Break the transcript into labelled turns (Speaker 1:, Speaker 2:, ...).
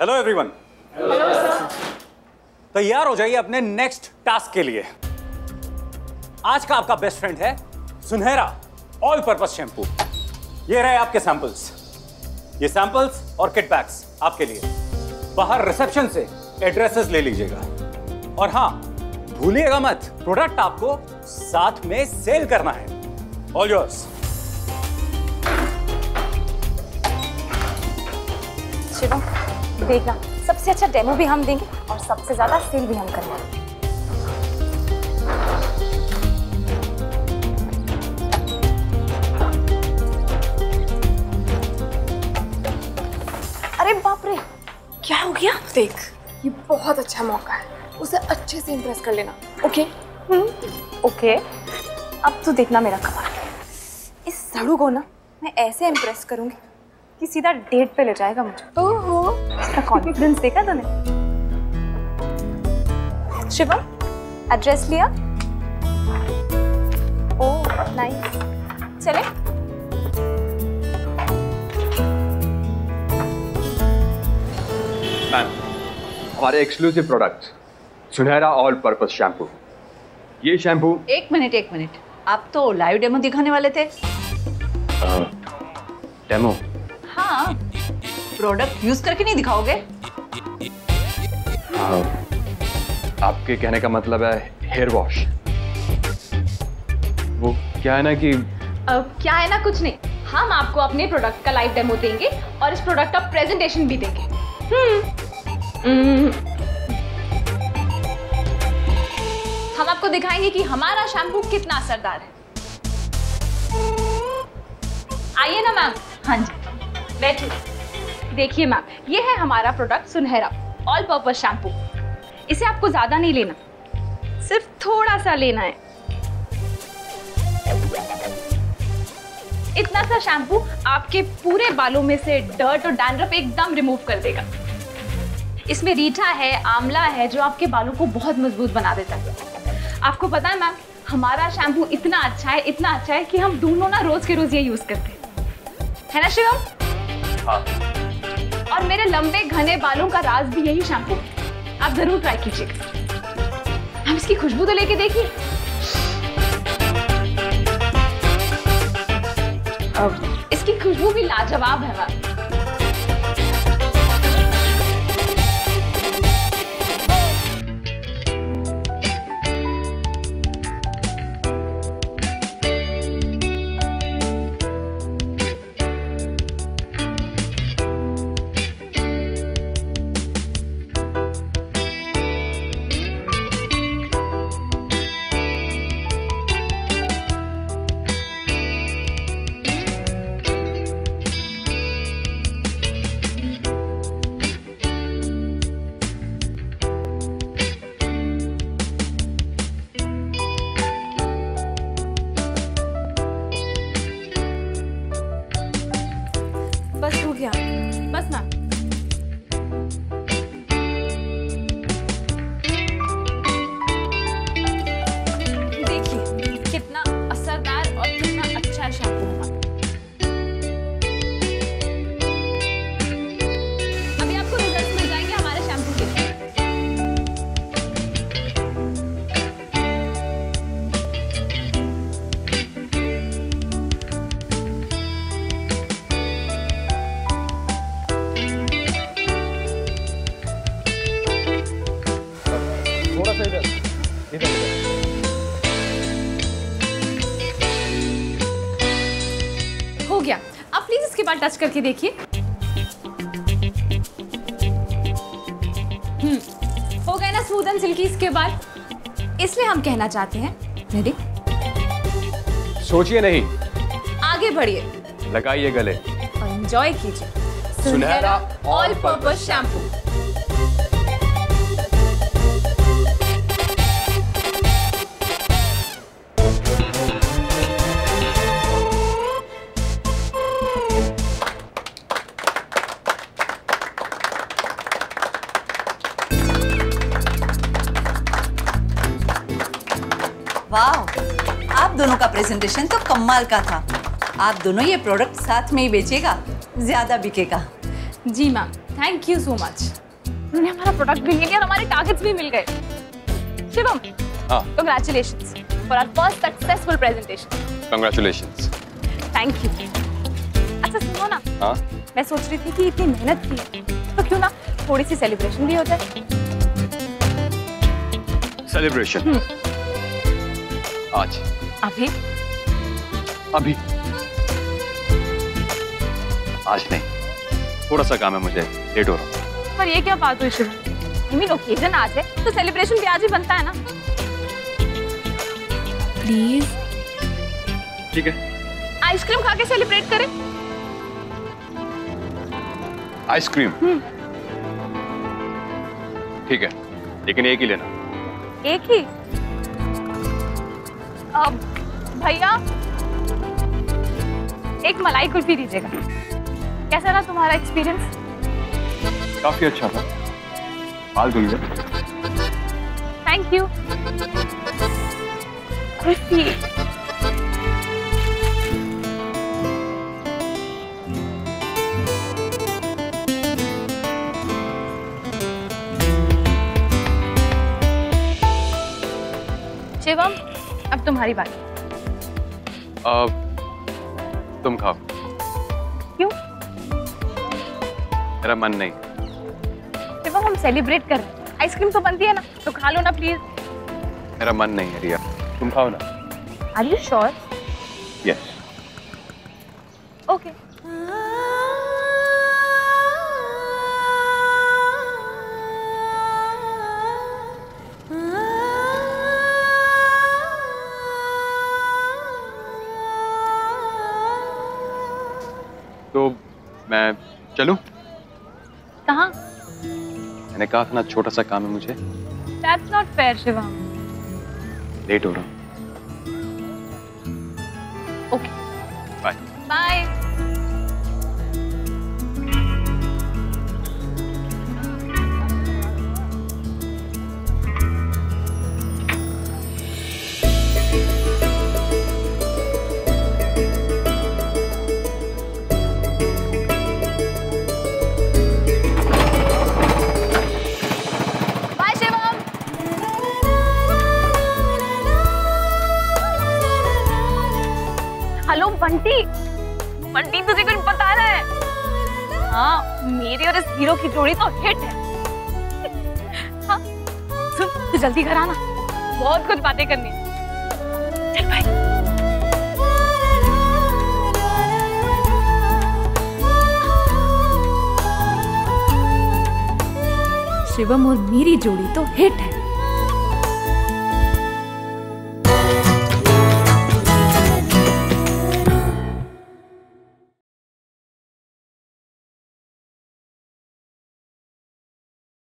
Speaker 1: Hello everyone hello sir तैयार हो जाइए अपने नेक्स्ट टास्क के लिए। आज का आपका बेस्ट फ्रेंड है सुनहरा ऑल पर्पस शैम्पू ये रहे आपके सैंपल्स ये सैंपल्स और किट बैग्स आपके लिए। बाहर रिसेप्शन से एड्रेसेस ले लीजिएगा। और हाँ भूलिएगा मत प्रोडक्ट आपको साथ में सेल करना है। All yours
Speaker 2: Shivam. देखना सबसे अच्छा डेमो भी हम देंगे और सबसे ज़्यादा सेल भी हम करेंगे। अरे बाप रे क्या हो गया?
Speaker 3: देख। ये बहुत अच्छा मौका है उसे अच्छे से इम्प्रेस कर लेना। ओके
Speaker 2: ओके अब तू देखना मेरा कमाल। इस सड़ू को ना मैं ऐसे इम्प्रेस करूँगी कि सीधा डेट पे ले जाएगा मुझे।
Speaker 3: ओहो।
Speaker 2: इसका कॉन्फिडेंस देखा तूने? शिवम एड्रेस लिया? ओह नाइस चले।
Speaker 4: मैम हमारे एक्सक्लूसिव प्रोडक्ट सुनहरा ऑल पर्पस शैम्पू ये शैम्पू
Speaker 5: एक मिनट एक मिनट। आप तो लाइव डेमो दिखाने वाले थे।
Speaker 4: डेमो
Speaker 5: हाँ प्रोडक्ट यूज़ करके नहीं दिखाओगे?
Speaker 4: आपके कहने का मतलब है हेयर वॉश वो क्या है ना कि
Speaker 3: अब क्या है ना कुछ नहीं। हम आपको अपने प्रोडक्ट का लाइव डेमो देंगे और इस प्रोडक्ट का प्रेजेंटेशन भी देंगे। हम्म। हम आपको दिखाएँगे कि हमारा शैम्पू कितना असरदार है। आइए ना मैम हाँ जी। बैठिए देखिए मैम, ये है हमारा प्रोडक्ट सुनहरा ऑल पर्पज शैम्पू इसे आपको ज़्यादा नहीं लेना, सिर्फ़ थोड़ा सा लेना है। इतना सा शैम्पू आपके पूरे बालों में से डर्ट और डैंड्रफ एकदम रिमूव कर देगा। इसमें रीठा है, आंवला है, जो आपके बालों को बहुत मज़बूत बना देता है। आपको पता है मैम, हमारा शैम्पू इतना अच्छा है, इतना अच्छा है कि हम दोनों ना रोज के रोज ये यूज़ करते हैं। है ना शिवम?
Speaker 4: हाँ
Speaker 3: और मेरे लंबे घने बालों का राज भी यही शैम्पू है आप ज़रूर ट्राई कीजिएगा। हम इसकी खुशबू तो लेके देखिए। अब इसकी खुशबू भी लाजवाब है मैम
Speaker 2: हो गया।
Speaker 3: अब प्लीज़ इसके बाद टच करके देखिए। हम्म हो गए ना स्मूथ एंड सिल्की इसके बाद इसलिए हम कहना चाहते हैं रेडी
Speaker 4: सोचिए नहीं।
Speaker 3: आगे बढ़िए।
Speaker 4: लगाइए गले।
Speaker 3: और एंजॉय कीजिए।
Speaker 4: सुनहरा
Speaker 3: ऑल पर्पस शैम्पू
Speaker 5: आप दोनों का प्रेजेंटेशन तो कमाल का था। आप दोनों ये प्रोडक्ट साथ में ही बेचेगा ज़्यादा बिकेगा।
Speaker 3: जी ma'am thank you so much उन्होंने हमारा प्रोडक्ट भी ले लिया और हमारे टारगेट्स भी मिल गए। शिवम
Speaker 4: हाँ।
Speaker 3: Congratulations for our first successful presentation
Speaker 4: congratulations
Speaker 3: thank you अच्छा सुनो ना।
Speaker 4: हाँ।
Speaker 3: मैं सोच रही थी कि इतनी मेहनत की तो क्यों ना थोड़ी सी सेलिब्रेशन भी हो जाए।
Speaker 4: सेलिब्रेशन आज।
Speaker 3: अभी?
Speaker 4: अभी। आज नहीं। थोड़ा सा काम है मुझे। लेट हो रहा
Speaker 3: पर ये क्या बात हुई शिव? आई मीन ओकेजन आज है तो सेलिब्रेशन भी आज ही बनता है ना? प्लीज़
Speaker 4: ठीक है।
Speaker 3: आइसक्रीम खा के सेलिब्रेट करें।
Speaker 4: आइसक्रीम ठीक है। लेकिन एक ही लेना।
Speaker 3: एक ही? भैया एक मलाई कुल्फी दीजिएगा। कैसा रहा तुम्हारा एक्सपीरियंस
Speaker 4: काफ़ी अच्छा था। हाल गया
Speaker 3: थैंक यू कुल्फी। तुम्हारी बारी।
Speaker 4: अब तुम खाओ।
Speaker 3: क्यों?
Speaker 4: मेरा मन नहीं।
Speaker 3: शिवम हम सेलिब्रेट कर रहे हैं। आइसक्रीम तो बनती है ना तो खा लो ना प्लीज़
Speaker 4: मेरा मन नहीं है रिया। तुम खाओ ना।
Speaker 3: आर यू श्योर
Speaker 4: यस चलूँ?
Speaker 3: कहाँ?
Speaker 4: मैंने कहा था ना छोटा सा काम है मुझे।
Speaker 3: That's not fair, Shivam.
Speaker 4: Late हो रहा हूँ।
Speaker 3: ओके और इस हीरो की जोड़ी तो हिट है। हाँ, सुन तू जल्दी घर आना। बहुत कुछ बातें करनी। चल भाई शिवम और मेरी जोड़ी तो हिट है।